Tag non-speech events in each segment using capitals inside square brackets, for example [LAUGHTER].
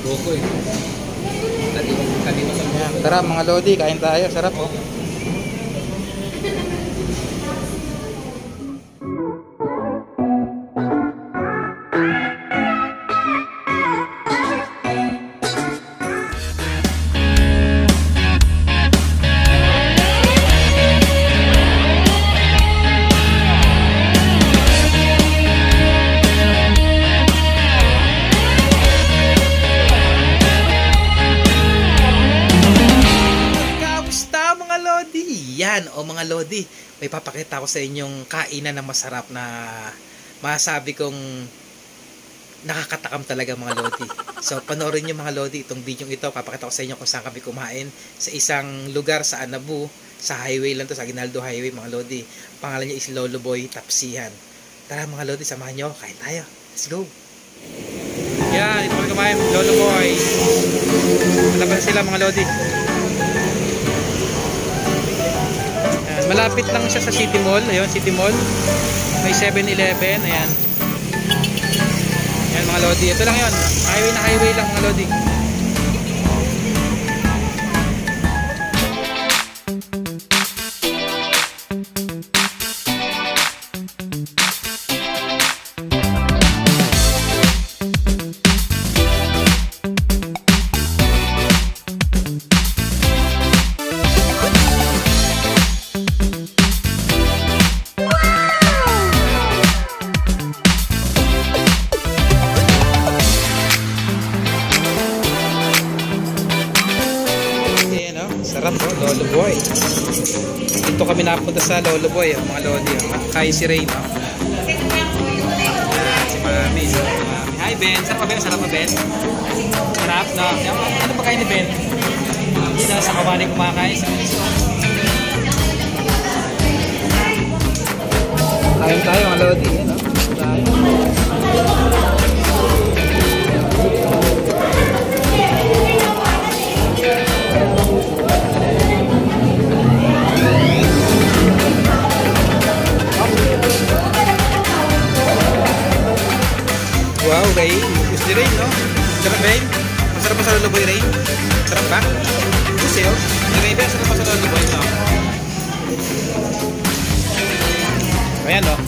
Boko eh. Kaliwa sa mga. Tara mga Lodi, kain tayo. Sarap oh. Mga Lodi, may papakita ko sa inyong kainan na masarap na masabi kong nakakatakam talaga mga Lodi. So, panoorin nyo mga Lodi itong video ito. Papakita ko sa inyo kung saan kami kumain sa isang lugar sa Anabu. Sa highway lang to, sa Ginaldo Highway mga Lodi. Pangalan niya is Lolo Boy Tapsihan. Tara mga Lodi, samahan nyo. Kain tayo. Let's go. Yan, ito kami kumain. Lolo Boy. Malabas sila mga Lodi. Malapit lang siya sa City Mall. Ayun, City Mall. May 7-Eleven. Ayan. Ayan mga Lodi. Ito lang yun. Highway na highway lang mga Lodi. Dito kami napunta sa Lolo Boy. Oh, mga Lodi. Oh. Kay si Ray. No? Ayan, si Mami. no? Hi Ben. Sarap ba Ben? Sarap ba Ben? Sarap no? Ano ba kain ni Ben? Isa sa kawali kumakain. Kain tayo mga Lodi. Ayan o. Tayo. Wow, Ray. Gusto ni Ray, no? Sarap, Ray? Masarap ba sa Lolo Boy, Ray? Sarap ba? Gusto yun? Ray, ba? Sarap ba sa Lolo Boy, no? Ayan, no?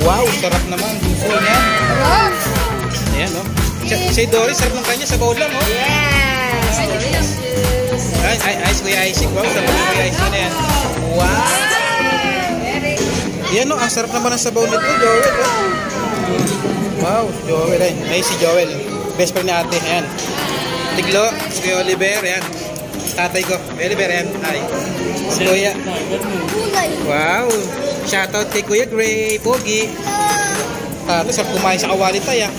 Wow, sarap naman. Gusto niya. Ayan, no? Si, Doris, sarap ng kanya. Sa bowl lang, oh. Yes! Ay, ay, ice, kuya icing. Wow, sarap ng kuya icing na yan. Wow! Yan, no? Ang sarap naman ng sabaw nito, Joel, oh. Wow, Joel ay. Ay si Joel. Best friend ni ate. Ayan. Tiglo, si Oliver. Ayan. Tatay ko. Oliver. Ayan. Hi. Si Kuya. Wow. Shoutout kay Kuya Gray. Pogi. Tato, sarap kumain sa kawali tayo. ah.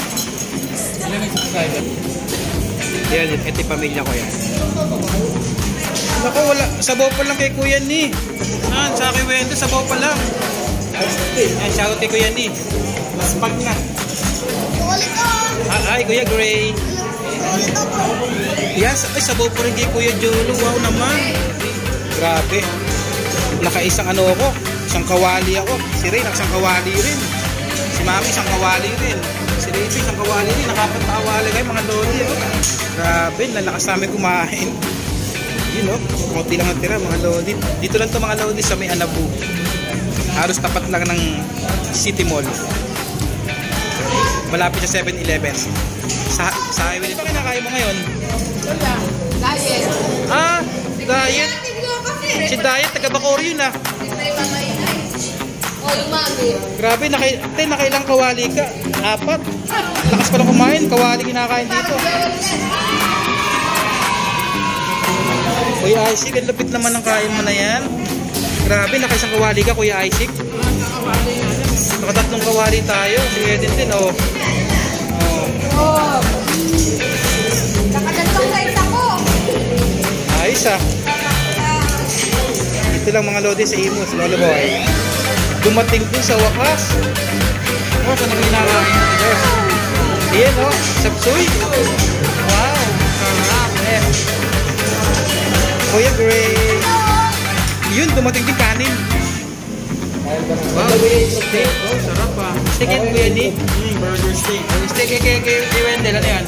Yan, ito yung pamilya ko yan. Naku, wala. Sabaw pa lang kay Kuya ni. Saan? Sa akin Wendo, sabaw pa lang. Ayan, shoutout kay Kuya ni. Mas pag na. Hi, Kuya Gray. Yes, ay sabaw po rin kay Kuya Jolo. Wow naman. Grabe. Nakaisang ano ako. Isang kawali ako. Si Ray, isang kawali rin. Si Mami, isang kawali rin. Si Ray, isang kawali rin. Nakapat na kawali kayo, mga lodi. Oh. Grabe, lalakas namin kumain. Yun oh, konti lang ang tira, mga lodi. Dito lang to mga lodi sa may Anabu. Halos tapat lang ng City Mall. Malapit sa 7-Eleven. Sa, sa highway. Ito kinakain mo ngayon? Wala. Diet. Ah, diet. Si diet, taga Bacoor yun ah. O, yung mami. Grabe, naki, te, nakailang kawali ka. Apat. Lakas pa lang kumain, kawali kinakain dito. Isaac, ang lapit naman ng kain mo na yan. Grabe, nakaisang kawali ka, Kuya Isaac. Nakatatlong kawali tayo. Si Eden din, oh. oh. Nakadalawang guys ako. Ayos ah. Ito lang mga lodi sa Imus, Lolo Boy. Dumating din sa wakas. Oh, saan ang hinakain? Ayan, oh. Sapsoy. Wow. Sarap, eh. Kuya Gray. Dumating din kanin. Wow. Steak. Oh, sarap ah. Steak yan, Kuya Ni. Mm, burger steak. Steak kay kay kay kay Wendell, ano yan?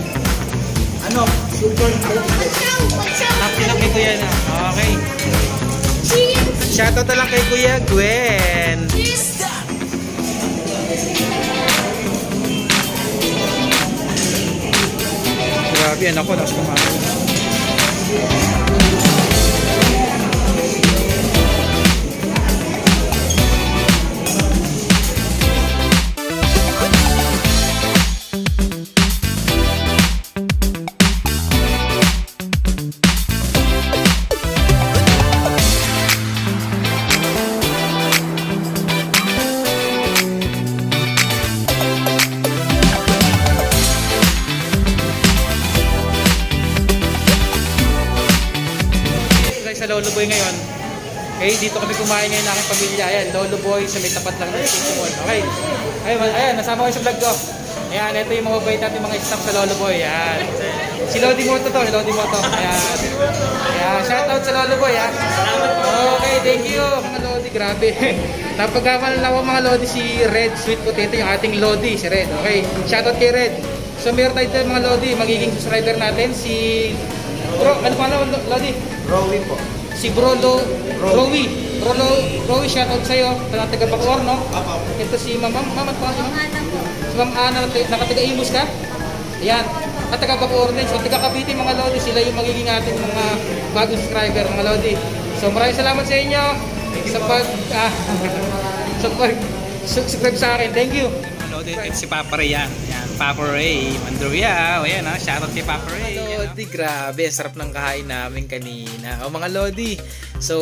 Super Patsaw! Patsaw! Happy lang kay Kuya na. Okay. Shoutout na lang kay Kuya Gwen. Grabe, anak ko, lakas kumain. Lolo Boy ngayon. Okay, dito kami kumain ngayon ng aking pamilya. Ayan, Lolo Boy sa may tapat lang ng Mall. Okay. Ayan, ayan, nasama ko sa vlog ko. Ayan, ito yung mga bait natin mga staff sa Lolo Boy. Ayan. Si Lodi Moto to, Lodi Moto. Ayan. Ayan, shoutout sa Lolo Boy, ha. Okay, thank you, mga Lodi. Grabe. [LAUGHS] Napagkamalan lang ako mga Lodi si Red Sweet Potato, yung ating Lodi, si Red. Okay, shoutout kay Red. So, meron tayo mga Lodi, magiging subscriber natin si... Bro, ano pa Lodi? Rowie po. Si Brolo Rowie. Brolo Rowie, shoutout sa'yo. Sa taga Bacoor, no? Apo. Ito si Ma'am, Ma'am, Ma'am, ano pangalan mo? Ano po? Si Ma'am Ana, nakataga Imus ka? Ayan. At taga Bacoor din. So, taga Cavite, mga Lodi. Sila yung magiging ating mga bagong subscriber, mga Lodi. So, maraming salamat sa inyo. Sa pag, ah, [LAUGHS] sa pag, subscribe sa akin. Thank you. Lodi, si Papa Ray yan. Yan, Papa Ray. Manduria. O yan, ha. Shoutout kay Papa Ray. Lodi, grabe. Ang sarap ng kahain namin kanina. O mga Lodi. So,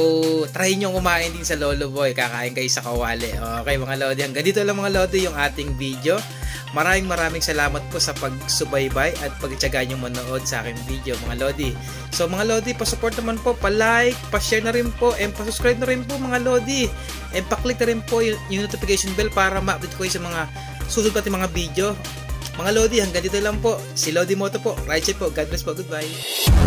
try nyo kumain din sa Lolo Boy. Kakain kayo sa kawali. Okay, mga Lodi. Hanggang dito lang mga Lodi yung ating video. Maraming maraming salamat po sa pagsubaybay at pagtyaga nyo manood sa aking video mga Lodi. So mga Lodi, pa-support naman po, pa-like, pa-share na rin po, and pa-subscribe na rin po mga Lodi. And pa-click na rin po yung, yung notification bell para ma-update ko kayo sa mga susunod natin mga video. Mga Lodi, hanggang dito lang po. Si Lodi Moto po. Right po. God bless po. Goodbye.